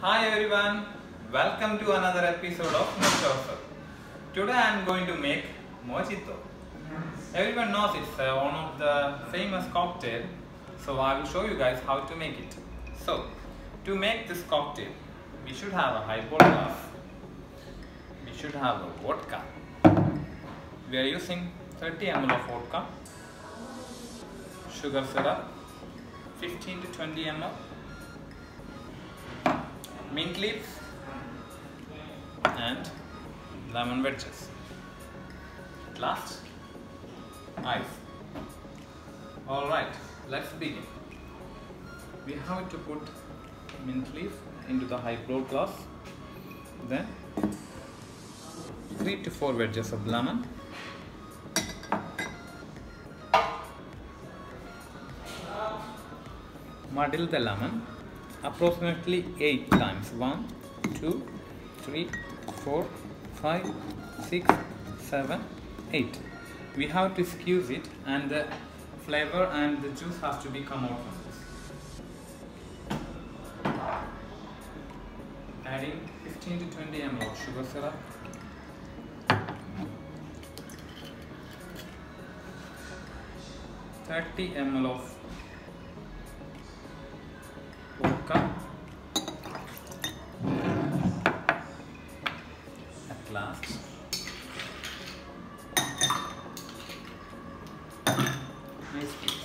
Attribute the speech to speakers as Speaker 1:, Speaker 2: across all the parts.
Speaker 1: Hi everyone, welcome to another episode of Mixofer. Today I am going to make mojito. Everyone knows it's uh, one of the famous cocktail, so I will show you guys how to make it. So, to make this cocktail, we should have a highball glass. We should have a vodka. We are using 30 ml of vodka, sugar syrup, 15 to 20 ml, mint leaves and lemon wedges. At last, ice. Alright, let's begin. We have to put mint leaf into the highball glass. Then 3 to 4 wedges of lemon. Muddle the lemon approximately 8 times. 1 2 3 4 5 6 7 8 we have to squeeze it and the flavor and the juice has to be come out from this. Adding 15 to 20 ml of sugar syrup. 30 ml of at last nice piece.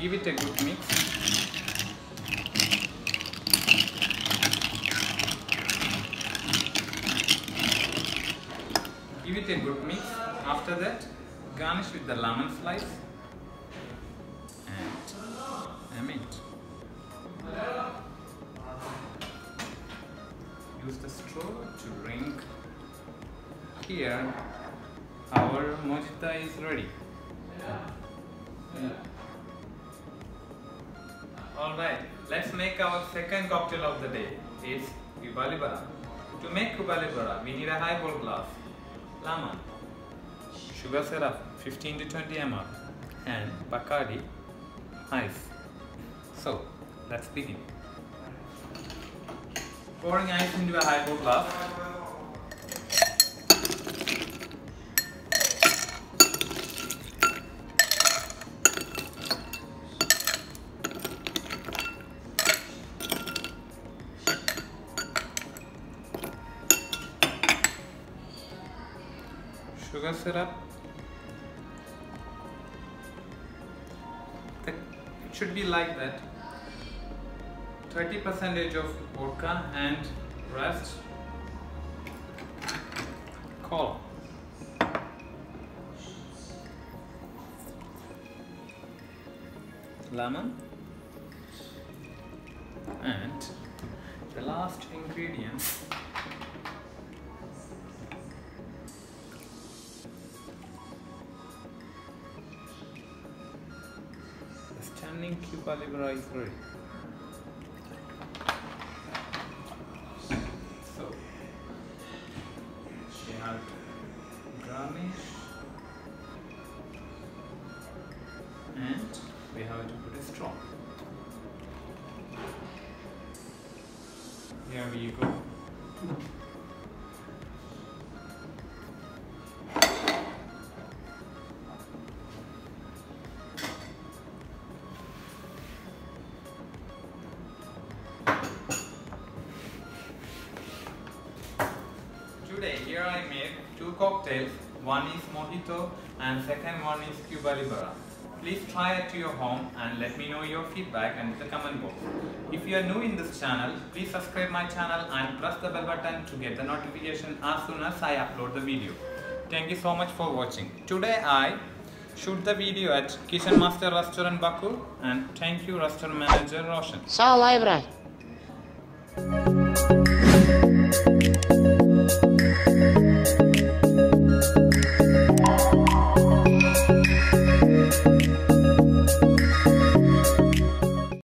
Speaker 1: Give it a good mix give it a good mix. After that garnish with the lemon slice and a mint. Use the straw to drink. Here our mojito is ready. Alright, let's make our second cocktail of the day. It's Kubalibara. To make Kubalibara, we need a highball glass, lemon, sugar syrup 15 to 20 ml, and Bacardi ice. So, let's begin. Pouring ice into a highball glass. Sugar syrup. It should be like that. 30 percentage of vodka and rest cola. Lemon and the last ingredient Stunning Cuba Libre is ready. So, we have to garnish and we have to put a straw. Here we go. Here I made two cocktails. One is mojito and second one is Cuba Libre. Please try it to your home and let me know your feedback in the comment box. If you are new in this channel, please subscribe my channel and press the bell button to get the notification as soon as I upload the video. Thank you so much for watching. Today I shoot the video at Kitchen Master Restaurant Baku and thank you restaurant manager Roshan.
Speaker 2: Ibra.